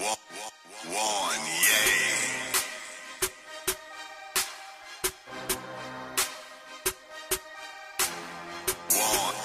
One, yeah. One.